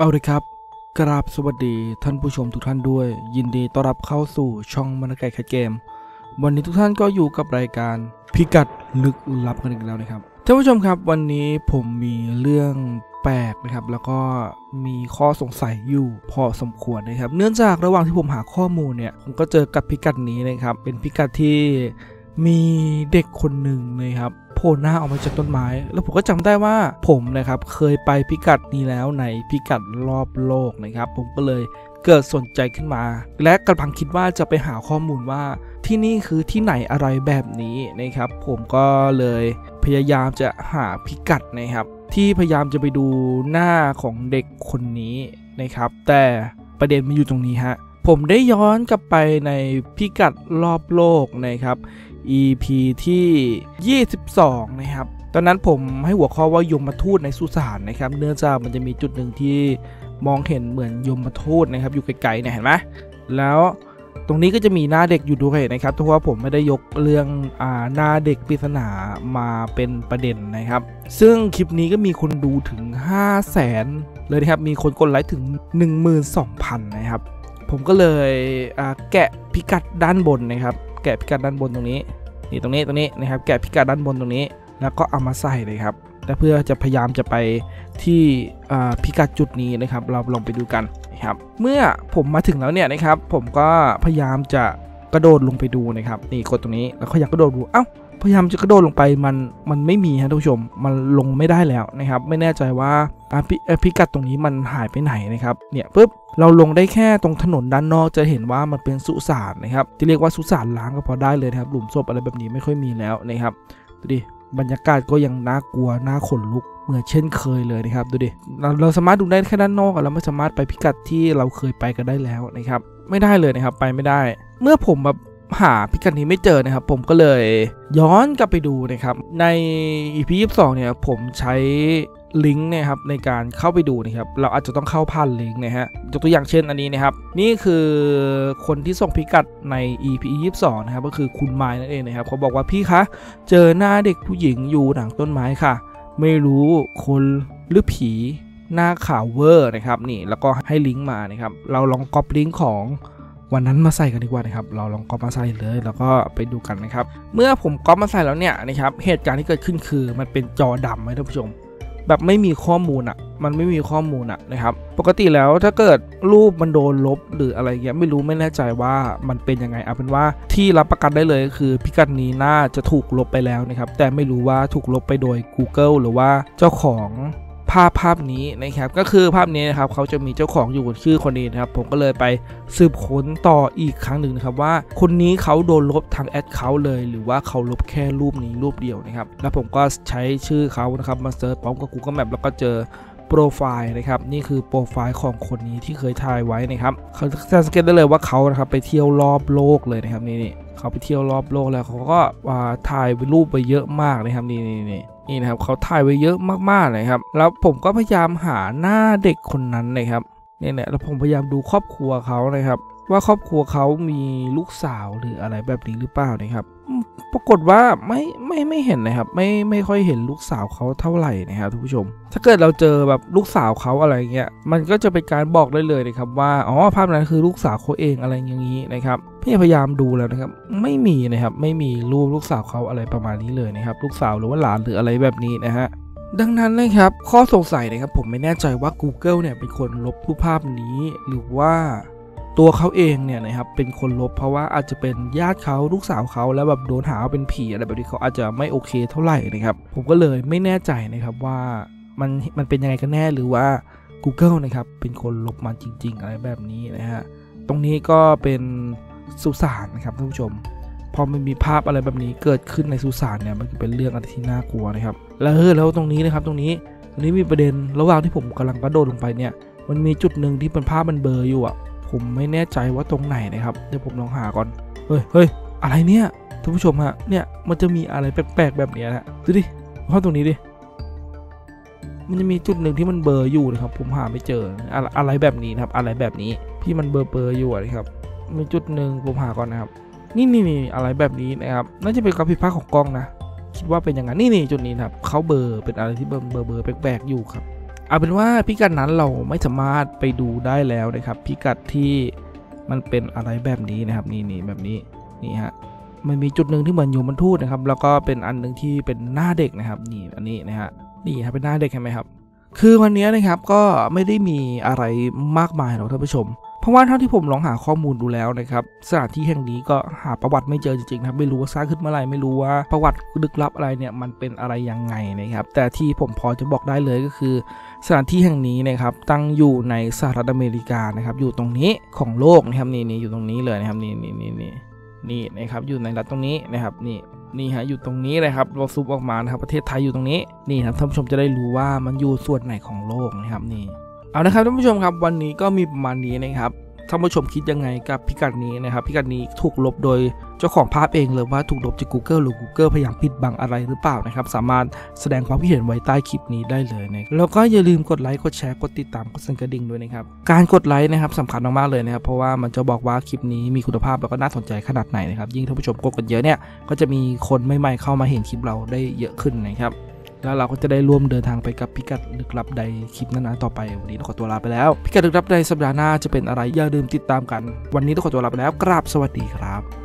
เอาเลยครับ กราบสวัสดีท่านผู้ชมทุกท่านด้วย ยินดีต้อนรับเข้าสู่ช่องมันไก่แคทเกม วันนี้ทุกท่านก็อยู่กับรายการพิกัดลึกลับกันอีกแล้วนะครับท่านผู้ชมครับวันนี้ผมมีเรื่องแปลกนะครับ แล้วก็มีข้อสงสัยอยู่พอสมควรนะครับ เนื่องจากระหว่างที่ผมหาข้อมูลเนี่ยผมก็เจอกับพิกัดนี้นะครับ เป็นพิกัดที่มีเด็กคนหนึ่งนะครับ โผล่หน้าออกมาจากต้นไม้ แล้วผมก็จำได้ว่าผมนะครับเคยไปพิกัดนี้แล้วในพิกัดรอบโลกนะครับ ผมก็เลยเกิดสนใจขึ้นมา และกำลังคิดว่าจะไปหาข้อมูลว่าที่นี่คือที่ไหนอะไรแบบนี้นะครับ ผมก็เลยพยายามจะหาพิกัดนะครับ ที่พยายามจะไปดูหน้าของเด็กคนนี้นะครับ แต่ประเด็นมันอยู่ตรงนี้ฮะผมได้ย้อนกลับไปในพิกัดรอบโลกนะครับ EP ที่ 22 นะครับ ตอนนั้นผมให้หัวข้อว่ายมทูตในสุสานนะครับ เนื่องจากมันจะมีจุดหนึ่งที่มองเห็นเหมือนยมทูตนะครับ อยู่ไกลๆเนี่ยเห็นไหมแล้วตรงนี้ก็จะมีหน้าเด็กอยู่ด้วยนะครับเพราะว่าผมไม่ได้ยกเรื่องอ่าหน้าเด็กปริศนามาเป็นประเด็นนะครับ ซึ่งคลิปนี้ก็มีคนดูถึง 5 0 0แสนเลยนะครับ มีคนกดไลค์ถึง 12,000 นะครับ ผมก็เลยแกะพิกัดด้านบนนะครับ แกะพิกัดด้านบนตรงนี้นี่ตรงนี้ตรงนี้นะครับแกะพิกัดด้านบนตรงนี้ แล้วก็เอามาใส่เลยครับแต่เพื่อจะพยายามจะไปที่พิกัดจุดนี้นะครับ เราลองไปดูกันนะครับ เมื่อผมมาถึงแล้วเนี่ยนะครับ ผมก็พยายามจะกระโดดลงไปดูนะครับ นี่กดตรงนี้แล้วก็อยากกระโดดดูเอ้า พยายามจะกระโดดลงไปมันมันไม่มีฮะท่านผู้ชมมันลงไม่ได้แล้วนะครับ ไม่แน่ใจว่าอพิพิกัดตรงนี้มันหายไปไหนนะครับเนี่ยปุ๊บเราลงได้แค่ตรงถนนด้านนอกจะเห็นว่ามันเป็นสุสานนะครับที่เรียกว่าสุสานล้างก็พอได้เลยนะครับหลุมศพอะไรแบบนี้ไม่ค่อยมีแล้วนะครับดูดิบรรยากาศก็ยังน่ากลัวน่าขนลุกเหมือนเช่นเคยเลยนะครับดูดิเราเราสามารถดูได้แค่ด้านนอกเราไม่สามารถไปพิกัดที่เราเคยไปกันได้แล้วนะครับ ไม่ได้เลยนะครับไปไม่ได้ เมื่อผมแบบ หาพิกัดนี้ไม่เจอนะครับ ผมก็เลยย้อนกลับไปดูนะครับ ใน EP 22เนี่ยผมใช้ลิงก์นะครับในการเข้าไปดูนะครับเราอาจจะต้องเข้าผ่านลิงก์นะฮะยกตัวอย่างเช่นอันนี้นะครับ นี่คือคนที่ส่งพิกัดใน EP 22นะครับก็คือคุณไม้นั่นเองนะครับเขาบอกว่าพี่คะเจอหน้าเด็กผู้หญิงอยู่หลังต้นไม้ค่ะ ไม่รู้คนหรือผีหน้าขาวเวอร์นะครับนี่แล้วก็ให้ลิงก์มานะครับเราลองก๊อปลิงก์ของ วันนั้นมาใส่กันดีกว่านะครับ เราลองก๊อปมาใส่เลย แล้วก็ไปดูกันนะครับ เมื่อผมก๊อปมาใส่แล้วเนี่ยนะครับ เหตุการณ์ที่เกิดขึ้นคือมันเป็นจอดำไหมท่านผู้ชม แบบไม่มีข้อมูลอะ่ะ มันไม่มีข้อมูลอะ่ะนะครับ ปกติแล้วถ้าเกิดรูปมันโดนลบหรืออะไรเงี้ยไม่รู้ไม่แน่ใจว่ามันเป็นยังไงเอาเป็นว่าที่รับประกันได้เลยคือพิกัดนี้น่าจะถูกลบไปแล้วนะครับ แต่ไม่รู้ว่าถูกลบไปโดย Google หรือว่าเจ้าของ ภาพภาพนี้นะครับก็คือภาพนี้นะครับเขาจะมีเจ้าของอยู่ชื่อคนนี้นะครับผมก็เลยไปสืบค้นต่ออีกครั้งหนึ่งนะครับว่าคนนี้เขาโดนลบทางแอดเขาเลย หรือว่าเขาลบแค่รูปนี้รูปเดียวนะครับแล้วผมก็ใช้ชื่อเขานะครับมาเซิร์ชพร้อมกับ Google Map แล้วก็เจอโปรไฟล์นะครับนี่คือโปรไฟล์ของคนนี้ที่เคยถ่ายไว้นะครับเขาจะสังเกตได้เลยว่าเขานะครับไปเที่ยวรอบโลกเลยนะครับนี่นี่ เขาไปเที่ยวรอบโลกแล้วเขาก็ถ่ายรูปไปเยอะมากนะครับนี่นี่นี่นี่นะครับเขาถ่ายไว้เยอะมากๆเลยครับ แล้วผมก็พยายามหาหน้าเด็กคนนั้นนะครับเนี่ยแหละแล้วผมพยายามดูครอบครัวเขานะครับ ว่าครอบครัวเขามีลูกสาวหรืออะไรแบบนี้หรือเปล่านะครับ ปรากฏว่าไม่ไม่ไม่เห็นนะครับ ไม่ไม่ค่อยเห็นลูกสาวเขาเท่าไหร่นะครับทุกผู้ชม ถ้าเกิดเราเจอแบบลูกสาวเขาอะไรเงี้ยมันก็จะเป็นการบอกได้เลยนะครับว่าอ๋อภาพนั้นคือลูกสาวเขาเองอะไรอย่างนี้นะครับพี่พยายามดูแล้วนะครับ ไม่มีนะครับ ไม่มีรูปลูกสาวเขาอะไรประมาณนี้เลยนะครับ ลูกสาวหรือว่าหลานหรืออะไรแบบนี้นะฮะดังนั้นนะครับข้อสงสัยนะครับผมไม่แน่ใจว่า Google เนี่ยเป็นคนลบรูปภาพนี้หรือว่า ตัวเขาเองเนี่ยนะครับเป็นคนลบเพราะว่าอาจจะเป็นญาติเขาลูกสาวเขาแล้วแบบโดนหาว่าเป็นผีอะไรแบบนี้เขาอาจจะไม่โอเคเท่าไหร่นะครับ ผมก็เลยไม่แน่ใจนะครับว่ามันมันเป็นยังไงกันแน่หรือว่า Google นะครับเป็นคนลบมันจริง ๆ อะไรแบบนี้นะฮะตรงนี้ก็เป็นสุสานนะครับท่านผู้ชมพอมันมีภาพอะไรแบบนี้เกิดขึ้นในสุสานเนี่ยมันเป็นเรื่องอะไรที่น่ากลัวนะครับ แล้วเออแล้วตรงนี้นะครับตรงนี้ตรงนี้มีประเด็นระหว่างที่ผมกำลังกระโดดลงไปเนี่ยมันมีจุดหนึ่งที่เป็นภาพมันเบลออยู่อะ ผมไม่แน่ใจว่าตรงไหนนะครับ เดี๋ยวผมลองหาก่อน เฮ้ยเฮ้ยอะไรเนี่ยท่านผู้ชมฮะ เนี่ย มันจะมีอะไรแปลกๆแบบนี้นะดูดิเข้าตรงนี้ดิ มันจะมีจุดหนึ่งที่มันเบลออยู่นะครับ ผมหาไม่เจอ อะไรแบบนี้นะครับ อะไรแบบนี้ ที่มันเบลอเบลออยู่นะครับ มีจุดหนึ่งผมหาก่อนนะครับ นี่นี่นี่อะไรแบบนี้นะครับ น่าจะเป็นความผิดพลาดของกล้องนะ คิดว่าเป็นอย่างนั้น นี่นี่จุดนี้นะครับ เขาเบลอเป็นอะไรที่เบลอเบอเบลอแปลกๆอยู่ครับ เอาเป็นว่าพิกัดนั้นเราไม่สามารถไปดูได้แล้วนะครับพิกัดที่มันเป็นอะไรแบบนี้นะครับนี่นี่แบบนี้นี่ฮะมันมีจุดหนึ่งที่เหมือนอยู่บนทูตนะครับ แล้วก็เป็นอันหนึ่งที่เป็นหน้าเด็กนะครับนี่อันนี้นะฮะนี่ครับเป็นหน้าเด็กใช่ไหมครับ คือวันนี้นะครับก็ไม่ได้มีอะไรมากมายหรอกท่านผู้ชม ราะว่าเท่าที่ผมลองหาข้อมูลดูแล้วนะครับสถานที่แห่งนี้ก็หาประวัติไม่เจอจริงๆนะครับไม่รู้ว่าสร้างขึ้นเมื่อไหร่ไม่รู้ว่าประวัติลึกลับอะไรเนี่ยมันเป็นอะไรยังไงนะครับแต่ที่ผมพอจะบอกได้เลยก็คือ สถานที่แห่งนี้นะครับตั้งอยู่ในสหรัฐอเมริกานะครับอยู่ตรงนี้ของโลกนะครับนี่นี่อยู่ตรงนี้เลยนะครับนี่นี่นี่นี่นี่นะครับอยู่ในรัฐตรงนี้นะครับนี่นี่ฮะอยู่ตรงนี้เลยครับเราซูมออกมานะครับประเทศไทยอยู่ตรงนี้นี่ครับท่านผู้ชมจะได้รู้ว่ามันอยู่ส่วนไหนของโลกนะครับนี่ เอานะครับท่านผู้ชมครับวันนี้ก็มีประมาณนี้นะครับท่านผู้ชมคิดยังไงกับพิกัดนี้นะครับ พิกัดนี้ถูกลบโดยเจ้าของภาพเองหรือว่าถูกลบจาก Google หรือ Google พยายามปิดบังอะไรหรือเปล่านะครับ สามารถแสดงความคิดเห็นไว้ใต้คลิปนี้ได้เลยนะแล้วก็อย่าลืมกดไลค์กดแชร์กดติดตามกดสั่นกระดิ่งด้วยนะครับ การกดไลค์นะครับสำคัญมากๆเลยนะครับ เพราะว่ามันจะบอกว่าคลิปนี้มีคุณภาพแล้วก็น่าสนใจขนาดไหนนะครับยิ่งท่านผู้ชมกดกันเยอะเนี่ยก็จะมีคนใหม่ๆเข้ามาเห็นคลิปเราได้เยอะขึ้นนะครับ แล้วเราก็จะได้ร่วมเดินทางไปกับพิกัดลึกลับใดคลิปนั้นๆต่อไป วันนี้ต้องขอตัวลาไปแล้ว พิกัดลึกลับใดสัปดาห์หน้าจะเป็นอะไรอย่าลืมติดตามกัน วันนี้ต้องขอตัวลาไปแล้วกราบสวัสดีครับ